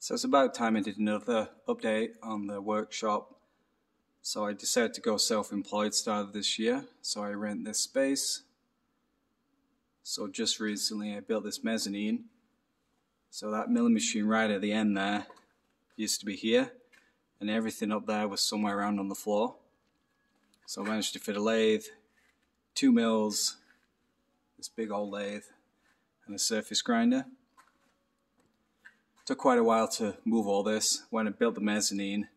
So it's about time I did another update on the workshop. So I decided to go self-employed start of this year. So I rent this space. So just recently I built this mezzanine. So that milling machine right at the end there used to be here and everything up there was somewhere around on the floor. So I managed to fit a lathe, two mills, this big old lathe, and a surface grinder. Took quite a while to move all this. When I built the mezzanine,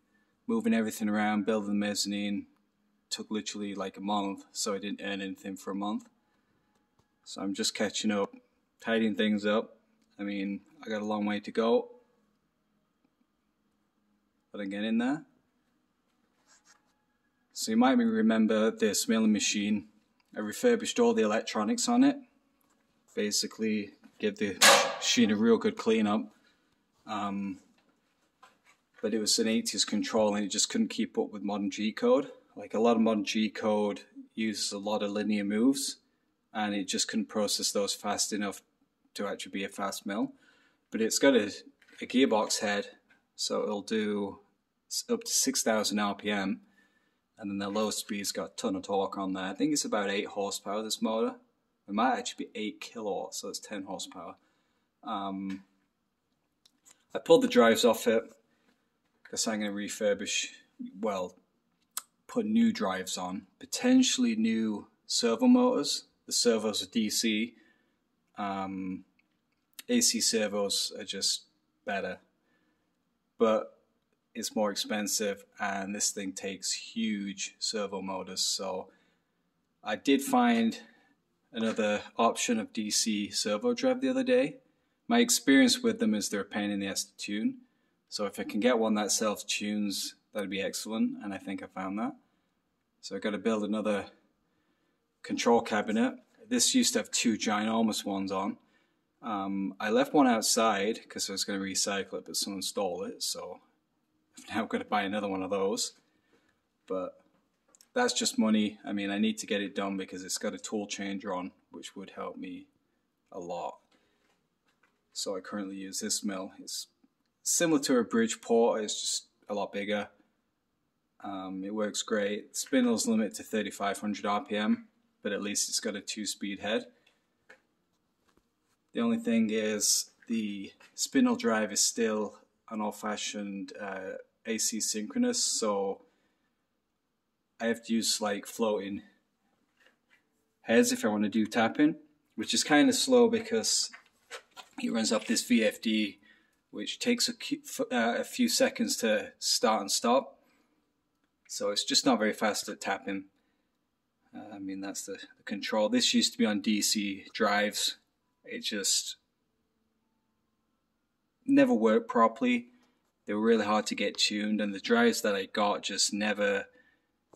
moving everything around, building the mezzanine, took literally like a month, so I didn't earn anything for a month. So I'm just catching up, tidying things up. I mean, I got a long way to go, but I'm getting there. So you might remember this milling machine. I refurbished all the electronics on it. Basically, give the machine a real good clean up. Um, but it was an 80s control and it just couldn't keep up with modern G code. Like a lot of modern G code uses a lot of linear moves and it just couldn't process those fast enough to actually be a fast mill. But it's got a, a gearbox head, so it'll do up to 6,000 RPM and then the low speed's got a ton of torque on there. I think it's about 8 horsepower this motor. It might actually be 8 kilowatts, so it's 10 horsepower. Um, I pulled the drives off it because I'm going to refurbish, well, put new drives on, potentially new servo motors. The servos are DC. Um, AC servos are just better, but it's more expensive, and this thing takes huge servo motors. So I did find another option of DC servo drive the other day my experience with them is they're a pain in the ass to tune. So if I can get one that self tunes, that'd be excellent. And I think I found that. So I've got to build another control cabinet. This used to have two ginormous ones on. Um, I left one outside because I was going to recycle it, but someone stole it. So I've now got to buy another one of those. But that's just money. I mean, I need to get it done because it's got a tool changer on, which would help me a lot. So I currently use this mill. It's similar to a Bridgeport, it's just a lot bigger. Um, it works great. Spindle's limit to 3500 RPM, but at least it's got a two-speed head. The only thing is the spindle drive is still an old-fashioned uh, AC synchronous, so I have to use like floating heads if I want to do tapping, which is kind of slow because it runs up this VFD, which takes a, uh, a few seconds to start and stop. So it's just not very fast at tapping. Uh, I mean, that's the, the, control. This used to be on DC drives. It just never worked properly. They were really hard to get tuned, and the drives that I got just never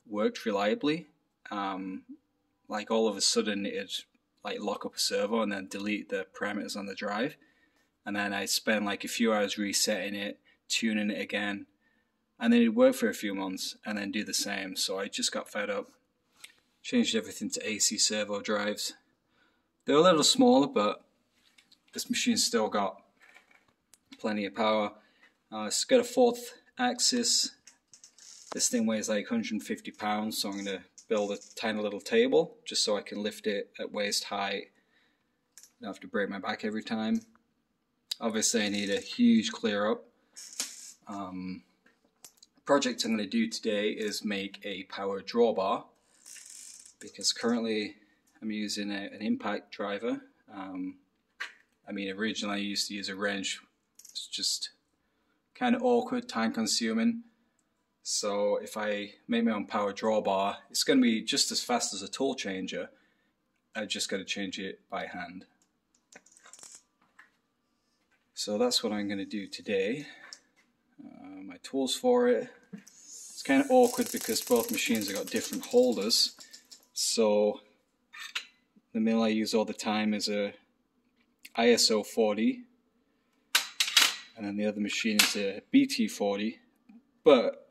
worked reliably. Um, like all of a sudden, it like lock up a servo and then delete the parameters on the drive. And then I spend like a few hours resetting it, tuning it again. And then it'd work for a few months and then do the same. So I just got fed up. Changed everything to AC servo drives. They're a little smaller, but this machine's still got plenty of power. Uh, it's got a fourth axis. This thing weighs like 150 pounds, so I'm to build a tiny little table just so I can lift it at waist height. I don't have to break my back every time. Obviously I need a huge clear up. Um, project I'm going to do today is make a power drawbar because currently I'm using a, an impact driver. Um, I mean originally I used to use a wrench. It's just kind of awkward, time consuming. So if I make my own power drawbar, it's going to be just as fast as a tool changer. I just got to change it by hand. So that's what I'm going to do today. Uh, my tools for it. It's kind of awkward because both machines have got different holders. So the mill I use all the time is a ISO 40 and then the other machine is a BT 40 but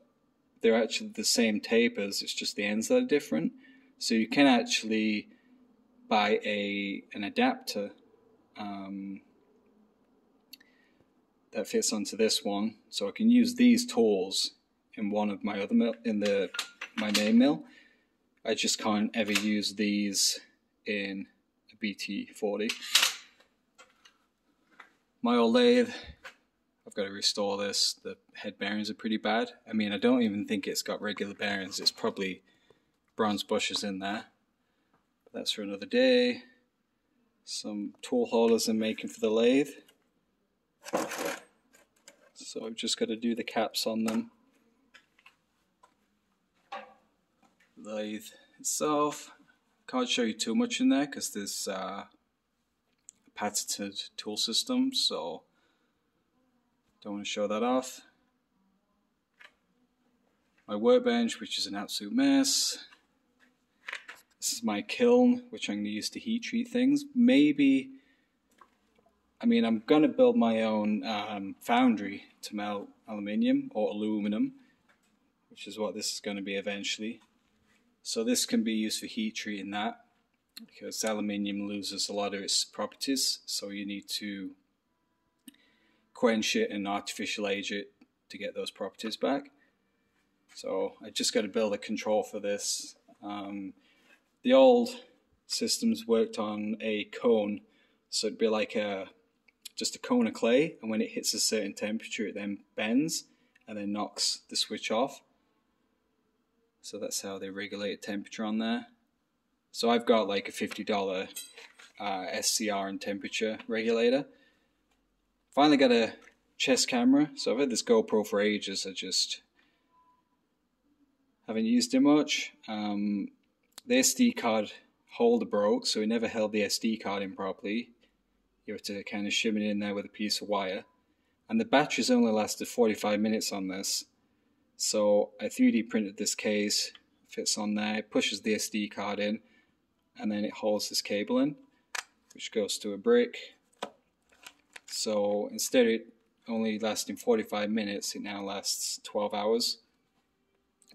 they're actually the same tapers, it's just the ends that are different. So you can actually buy a an adapter um, that fits onto this one, so I can use these tools in one of my other mill in the my main mill. I just can't ever use these in a BT40. My old lathe, I've got to restore this. The head bearings are pretty bad. I mean, I don't even think it's got regular bearings. It's probably bronze bushers in there. But that's for another day. Some tool holders I'm making for the lathe. So I've just got to do the caps on them. lathe itself. Can't show you too much in there because there's uh, a patented tool system, so don't want to show that off. My workbench, which is an absolute mess. This is my kiln, which I'm going to use to heat treat things. Maybe, I mean, I'm going to build my own um, foundry to melt aluminium or aluminum, which is what this is going to be eventually. So this can be used for heat treating that because aluminium loses a lot of its properties. So you need to quench it and artificial age it to get those properties back. So I just got to build a control for this. Um, the old systems worked on a cone, so it'd be like a just a cone of clay, and when it hits a certain temperature, it then bends and then knocks the switch off. So that's how they regulate temperature on there. So I've got like a $50 uh, SCR and temperature regulator. Finally got a chest camera. So I've had this GoPro for ages. I just haven't used it much. Um, the SD card holder broke, so it never held the SD card in properly. You have to kind of shim it in there with a piece of wire. And the battery's only lasted 45 minutes on this. So I 3D printed this case, fits on there, pushes the SD card in, and then it holds this cable in, which goes to a brick. So instead it only lasting 45 minutes, it now lasts 12 hours.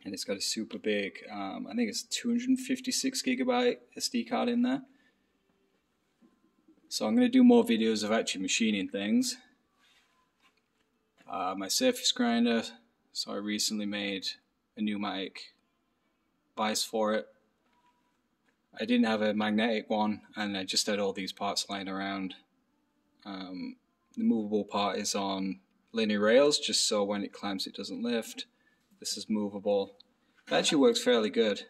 And it's got a super big, um, I think it's 256 gigabyte SD card in there. So I'm going to do more videos of actually machining things. Uh, my surface grinder, so I recently made a pneumatic vise for it. I didn't have a magnetic one and I just had all these parts lying around. Um, the movable part is on linear rails just so when it climbs it doesn't lift. This is movable. It actually works fairly good.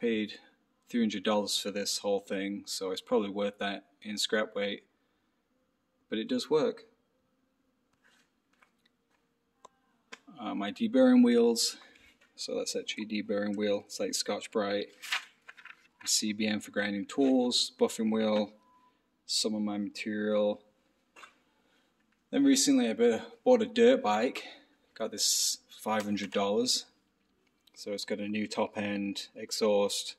Paid $300 for this whole thing so it's probably worth that in scrap weight. But it does work. uh, my deburring wheels. So that's actually deburring wheel. It's like Scotch-Brite. CBN for grinding tools, buffing wheel, some of my material. Then recently I bought a dirt bike. Got this $500. So it's got a new top end, exhaust.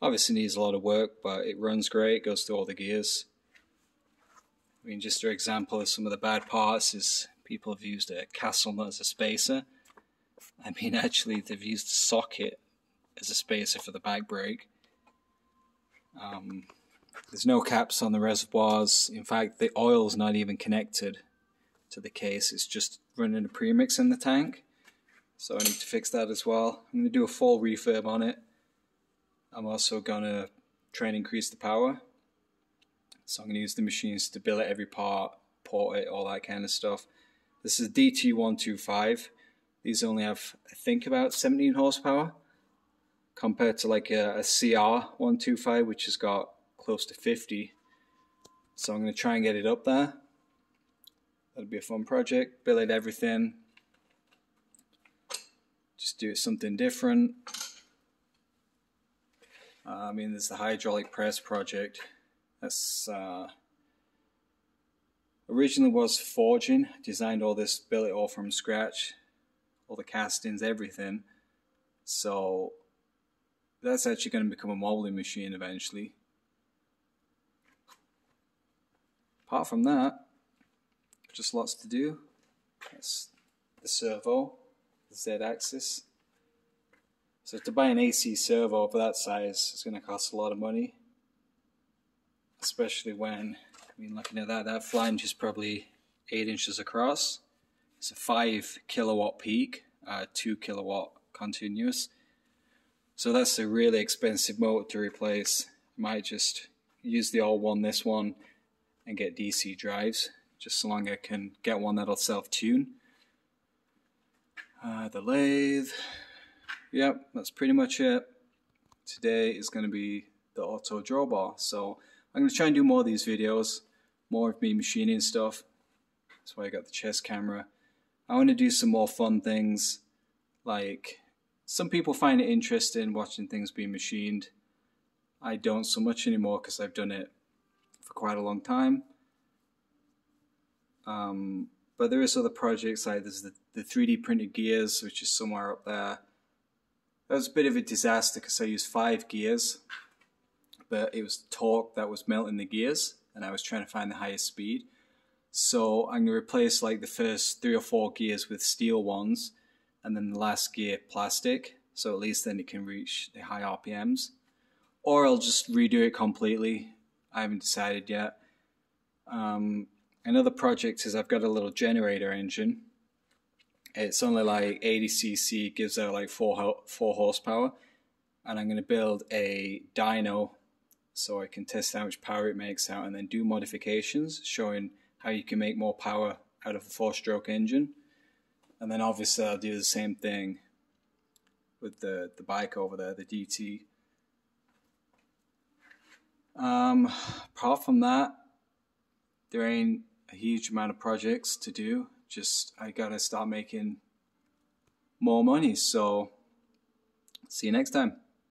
Obviously needs a lot of work, but it runs great, goes through all the gears. I mean, just an example of some of the bad parts is people have used a castle nut as a spacer. I mean, actually, they've used a socket as a spacer for the back brake. Um, there's no caps on the reservoirs. In fact, the oil's not even connected to the case. It's just running a premix in the tank. So I need to fix that as well. I'm going to do a full refurb on it. I'm also going to try and increase the power. So I'm going to use the machines to billet every part, port it, all that kind of stuff. This is DT125. These only have, I think, about 17 horsepower compared to like a, a CR125, which has got close to 50. So I'm going to try and get it up there. That'll be a fun project. Billet everything. Just do something different. Uh, I mean, there's the hydraulic press project. That's uh, originally was forging, designed all this, built it all from scratch, all the castings, everything. So that's actually going to become a molding machine eventually. Apart from that, just lots to do. That's the servo, the Z-axis. So to buy an AC servo of that size is going to cost a lot of money, especially when I mean, looking at that, that flange is probably 8 inches across. It's a 5 kilowatt peak, uh, 2 kilowatt continuous. So that's a really expensive motor to replace. might just use the old one, this one, and get DC drives, just so long I can get one that'll self-tune. Uh, the lathe, yep, that's pretty much it. Today is going to be the auto drawbar, so I'm going to try and do more of these videos, more of me machining stuff. That's why I got the chest camera. I want to do some more fun things, like some people find it interesting watching things being machined. I don't so much anymore because I've done it for quite a long time. Um, but there is other projects like there's the, the 3D printed gears, which is somewhere up there. That was a bit of a disaster because I used five gears, but it was torque that was melting the gears, and I was trying to find the highest speed. So I'm going to replace like the first three or four gears with steel ones, and then the last gear plastic, so at least then it can reach the high RPMs. Or I'll just redo it completely. I haven't decided yet. Um, another project is I've got a little generator engine. It's only like 80 cc, gives out like four four horsepower, and I'm going to build a dyno so I can test how much power it makes out, and then do modifications showing how you can make more power out of a four-stroke engine. And then obviously I'll do the same thing with the, the bike over there, the DT. Um, apart from that, there ain't a huge amount of projects to do. Just I gotta start making more money. So see you next time.